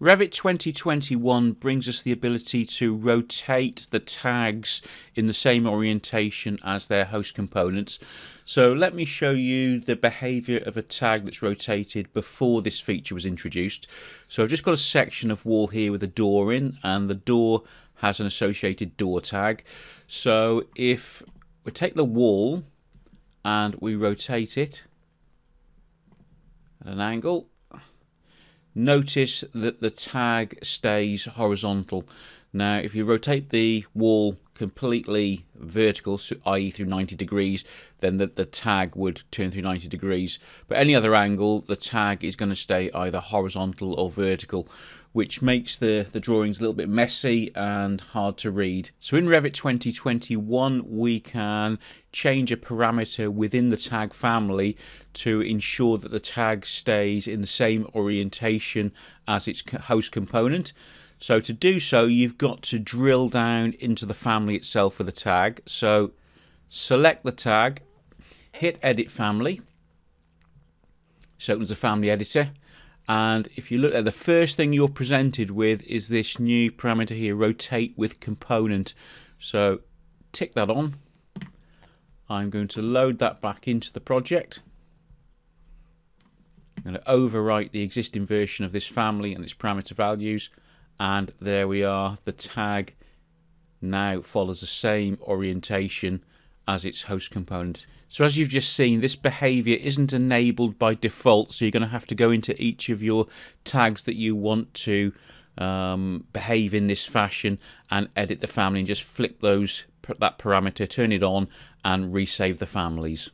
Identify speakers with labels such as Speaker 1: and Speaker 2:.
Speaker 1: Revit 2021 brings us the ability to rotate the tags in the same orientation as their host components. So let me show you the behavior of a tag that's rotated before this feature was introduced. So I've just got a section of wall here with a door in and the door has an associated door tag. So if we take the wall and we rotate it at an angle notice that the tag stays horizontal. Now, if you rotate the wall completely vertical, so i.e. through 90 degrees, then the, the tag would turn through 90 degrees. But any other angle, the tag is going to stay either horizontal or vertical which makes the, the drawings a little bit messy and hard to read. So in Revit 2021 we can change a parameter within the tag family to ensure that the tag stays in the same orientation as its host component. So to do so you've got to drill down into the family itself for the tag. So select the tag, hit edit family, so opens the family editor and if you look at the first thing you're presented with is this new parameter here, rotate with component. So tick that on. I'm going to load that back into the project. I'm going to overwrite the existing version of this family and its parameter values. And there we are. The tag now follows the same orientation as its host component. So as you've just seen, this behavior isn't enabled by default, so you're going to have to go into each of your tags that you want to um, behave in this fashion and edit the family and just flip those that parameter, turn it on and resave the families.